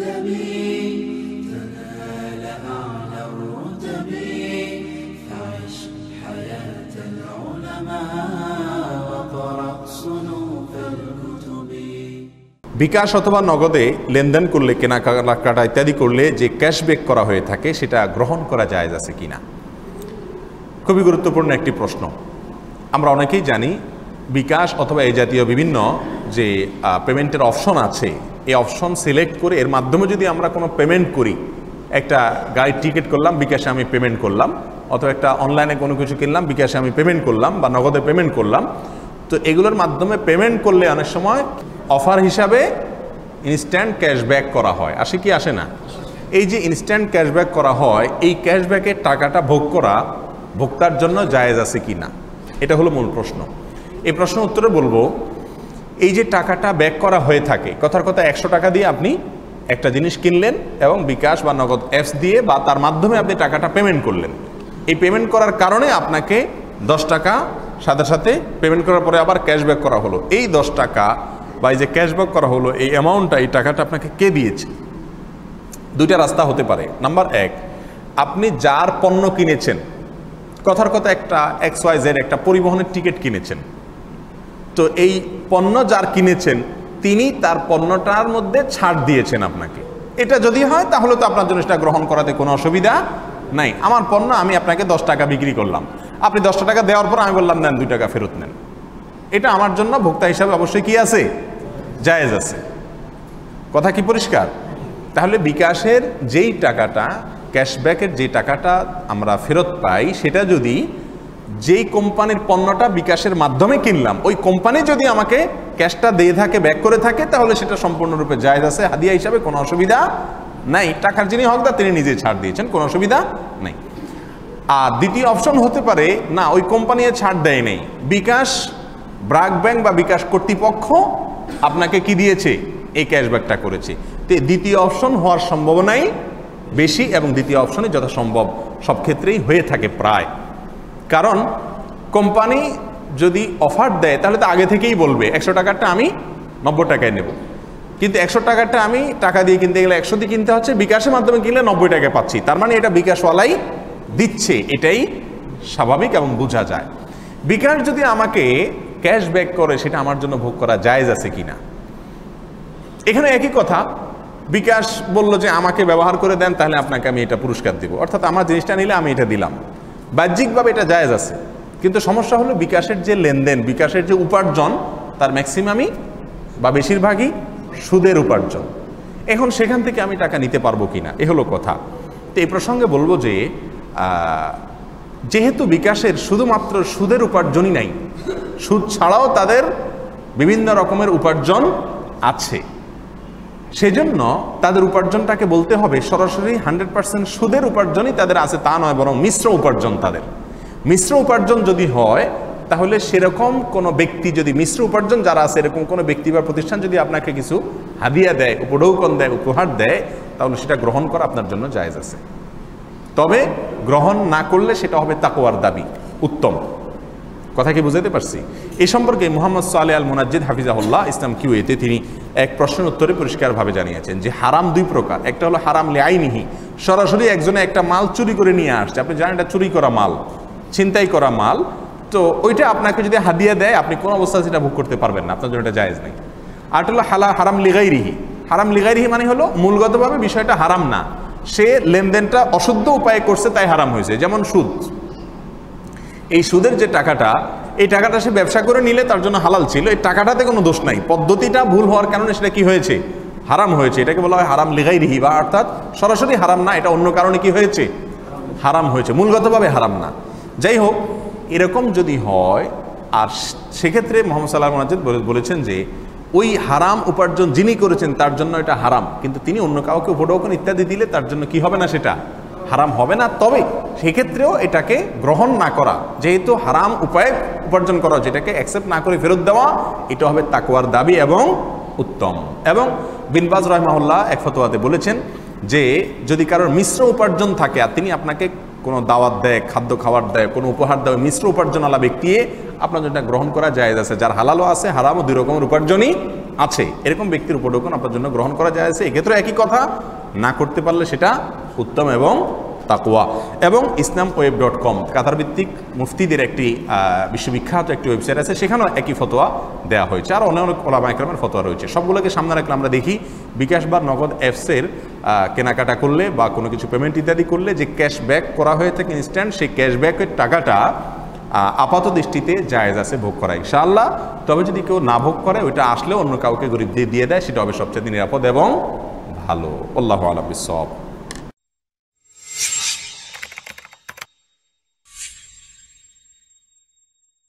الأدب تنال أعلى الرتب فعش حياة العلماء وقرأ صنوف الكتب বিকাশ অথবা নগদে লেনদেন করলে কেনাকাটা ইত্যাদি করলে যে ক্যাশব্যাক করা হয়ে থাকে সেটা গ্রহণ করা যায় আছে কিনা খুবই গুরুত্বপূর্ণ একটি প্রশ্ন আমরা অনেকেই জানি বিকাশ অথবা এই জাতীয় বিভিন্ন যে পেমেন্টের অপশন আছে এই অপশন সিলেক্ট করে এর মাধ্যমে যদি আমরা কোনো পেমেন্ট করি, একটা গাড়ির টিকিট করলাম, বিকাশে আমি পেমেন্ট করলাম, অথবা একটা অনলাইনে কোনো কিছু কিনলাম, বিকাশে আমি পেমেন্ট করলাম বা নগদে পেমেন্ট করলাম, তো এগুলোর মাধ্যমে পেমেন্ট করলে অনেক সময় অফার হিসাবে ইনস্ট্যান্ট ক্যাশব্যাক করা হয়। আসে কি, আসে না? এই যে ইনস্ট্যান্ট ক্যাশব্যাক করা হয়, এই ক্যাশব্যাকের টাকাটা ভোগ করা, ভোক্তার জন্য জায়েজ আছে কি না এটা হলো মূল প্রশ্ন। এই প্রশ্ন উত্তরে বলব এই যে টাকাটা ব্যাক করা হয়ে থাকে, কথার কথা একশো টাকা দিয়ে আপনি একটা জিনিস কিনলেন এবং বিকাশ বা নগদ অ্যাপস দিয়ে বা তার মাধ্যমে আপনি টাকাটা পেমেন্ট করলেন। এই পেমেন্ট করার কারণে আপনাকে দশ টাকা, সাথে সাথে পেমেন্ট করার পরে আবার ক্যাশব্যাক করা হলো। এই দশ টাকা বা এই যে ক্যাশব্যাক করা হলো, এই অ্যামাউন্টটা এই টাকাটা আপনাকে কে দিয়েছে? দুইটা রাস্তা হতে পারে। নাম্বার এক, আপনি যার পণ্য কিনেছেন, কথার কথা একটা এক্স ওয়াই জেড একটা পরিবহনের টিকিট কিনেছেন। তো এই পণ্য যার কিনেছেন, তিনি তার পণ্যটার মধ্যে ছাড় দিয়েছেন আপনাকে। এটা যদি হয়, তাহলে তো আপনার জন্য সেটা গ্রহণ করাতে কোনো অসুবিধা নাই। আমার পণ্য, আমি আপনাকে দশ টাকা বিক্রি করলাম। আপনি দশটা টাকা দেওয়ার পর আমি বললাম, নেন, দুই টাকা ফেরত নেন। এটা আমার জন্য ভোক্তা হিসাবে অবশ্যই কি আছে? জায়েজ আছে। কথা কি পরিষ্কার? তাহলে বিকাশের যেই টাকাটা, ক্যাশব্যাকের যে টাকাটা আমরা ফেরত পাই, সেটা যদি যেই কোম্পানির পণ্যটা বিকাশের মাধ্যমে কিনলাম, ওই কোম্পানি যদি আমাকে ক্যাশটা দিয়ে থাকে, ব্যাক করে থাকে, তাহলে সেটা সম্পূর্ণরূপে জায়েজ আছে। হাদিয়া হিসাবে কোনো অসুবিধা নাই। টাকার যিনি হকদার, তিনি নিজে ছাড় দিয়েছেন, কোনো অসুবিধা নেই। আর দ্বিতীয় অপশন হতে পারে, না, ওই কোম্পানি ছাড় দেয় নেই। বিকাশ ব্রাক ব্যাংক বা বিকাশ কর্তৃপক্ষ আপনাকে কি দিয়েছে? এই ক্যাশব্যাকটা করেছে। তো দ্বিতীয় অপশন হওয়ার সম্ভাবনাই বেশি এবং দ্বিতীয় অপশনে যথাসম্ভব সব ক্ষেত্রেই হয়ে থাকে প্রায়। কারণ কোম্পানি যদি অফার দেয়, তাহলে তো আগে থেকেই বলবে, একশো টাকারটা আমি নব্বই টাকায় নেব। কিন্তু একশো টাকারটা আমি টাকা দিয়ে কিনতে গেলে একশো দিয়ে কিনতে হচ্ছে, বিকাশের মাধ্যমে কিনলে নব্বই টাকায় পাচ্ছি। তার মানে এটা বিকাশওয়ালাই দিচ্ছে, এটাই স্বাভাবিক এবং বোঝা যায়। বিকাশ যদি আমাকে ক্যাশব্যাক করে, সেটা আমার জন্য ভোগ করা জায়েজ আছে কিনা? এখানে একই কথা, বিকাশ বলল যে আমাকে ব্যবহার করে দেন, তাহলে আপনাকে আমি এটা পুরস্কার দিব। অর্থাৎ আমার জিনিসটা নিলে আমি এটা দিলাম। বাহ্যিকভাবে এটা জায়েজ আছে। কিন্তু সমস্যা হলো বিকাশের যে লেনদেন, বিকাশের যে উপার্জন, তার ম্যাক্সিমামই বা বেশিরভাগই সুদের উপার্জন। এখন সেখান থেকে আমি টাকা নিতে পারব কিনা, এ হলো কথা। তো এই প্রসঙ্গে বলব যে যেহেতু বিকাশের শুধুমাত্র সুদের উপার্জনই নাই, সুদ ছাড়াও তাদের বিভিন্ন রকমের উপার্জন আছে। সেজন্য তাদের উপার্জনটাকে বলতে হবে সরাসরি হান্ড্রেড পার্সেন্ট সুদের উপার্জনই তাদের আছে, তা নয়, বরং মিশ্র উপার্জন তাদের। মিশ্র উপার্জন যদি হয়, তাহলে সেরকম কোনো ব্যক্তি যদি, মিশ্র উপার্জন যারা আছে, এরকম কোনো ব্যক্তি বা প্রতিষ্ঠান যদি আপনাকে কিছু হাদিয়া দেয়, উপঢৌকন দেয়, উপহার দেয়, তাহলে সেটা গ্রহণ করা আপনার জন্য জায়জ আছে। তবে গ্রহণ না করলে সেটা হবে তাকোয়ার দাবি, উত্তম। কথা কি বুঝাতে পারছি? এই সম্পর্কে মোহাম্মদ সালে আল মুনাজ্জিদ হাফিজাহুল্লাহ ইসলাম কিউএতে তিনি এক প্রশ্নের উত্তরে পরিষ্কারভাবে জানিয়েছেন যে হারাম দুই প্রকার। একটা হলো হারাম লেআইনিহি, সরাসরি একজনে একটা মাল চুরি করে নিয়ে আসছে। আপনি জানেন এটা চুরি করা মাল, ছিনতাই করা মাল। তো ওইটা আপনাকে যদি হাদিয়া দেয়, আপনি কোনো অবস্থায় সেটা ভোগ করতে পারবেন না, আপনার জন্য এটা জায়েজ নেই। আর হলো হালা, হারাম লিগাইরিহি। হারাম লিগাইরিহি মানে হলো মূলগতভাবে বিষয়টা হারাম না। সে লেনদেনটা অশুদ্ধ উপায়ে করছে, তাই হারাম হয়েছে। যেমন সুদ। এই সুদের যে টাকাটা, এই টাকাটা সে ব্যবসা করে নিলে তার জন্য হালাল ছিল, এই টাকাটাতে কোনো দোষ নাই। পদ্ধতিটা ভুল হওয়ার কারণে সেটা কি হয়েছে? হারাম হয়েছে। এটাকে বলা হয় হারাম লিগাই রিহি বা অর্থাৎ সরাসরি হারাম না, এটা অন্য কারণে কি হয়েছে? হারাম হয়েছে। মূলগতভাবে হারাম না। যাই হোক, এরকম যদি হয়, আর সেক্ষেত্রে মোহাম্মদ সাল্লাহ মনাজিদ বলেছেন যে, ওই হারাম উপার্জন যিনি করেছেন তার জন্য এটা হারাম। কিন্তু তিনি অন্য কাউকে উপঢৌকন ইত্যাদি দিলে তার জন্য কি হবে না সেটা? হারাম হবে না, তবে সেক্ষেত্রেও এটাকে গ্রহণ না করা, যেহেতু হারাম উপায়ে উপার্জন করা, যেটাকে অ্যাকসেপ্ট না করে ফেরত দেওয়া, এটা হবে তাকুয়ার দাবি এবং উত্তম। এবং বিনবাজ রহমাউল্লাহ এক ফতোয়াতে বলেছেন যে, যদি কারোর মিশ্র উপার্জন থাকে, আর তিনি আপনাকে কোনো দাওয়াত দেয়, খাদ্য খাবার দেয়, কোনো উপহার দেয় মিশ্র উপার্জনওয়ালা ব্যক্তি আপনার জন্য গ্রহণ করা যায় আছে। যার হালালও আছে, হারামও, দুই রকমের উপার্জনই আছে। এরকম ব্যক্তির উপটোকন আপনার জন্য গ্রহণ করা যায় আছে। এক্ষেত্রে একই কথা, না করতে পারলে সেটা উত্তম এবং তাকুয়া এবং ইসলাম ওয়েব ডট কম কাতার ভিত্তিক মুফতিদের একটি বিশ্ববিখ্যাত একটি ওয়েবসাইট আছে, সেখানেও একই ফতোয়া দেওয়া হয়েছে। আর অনেক অনেক ওলামা একরমের ফতোয়া রয়েছে। সবগুলোকে সামনে রাখলে আমরা দেখি বিকাশ বা নগদ অ্যাপসের কেনাকাটা করলে বা কোনো কিছু পেমেন্ট ইত্যাদি করলে যে ক্যাশব্যাক করা হয়ে থাকে ইনস্ট্যান্ট সেই ক্যাশব্যাকের টাকাটা আপাত দৃষ্টিতে জায়েজ আছে ভোগ করা। ইনশাআল্লাহ, তবে যদি কেউ না ভোগ করে, ওইটা আসলে অন্য কাউকে গরিব দিয়ে দিয়ে দেয় সেটা হবে সবচেয়ে নিরাপদ এবং ভালো। আল্লাহ আলম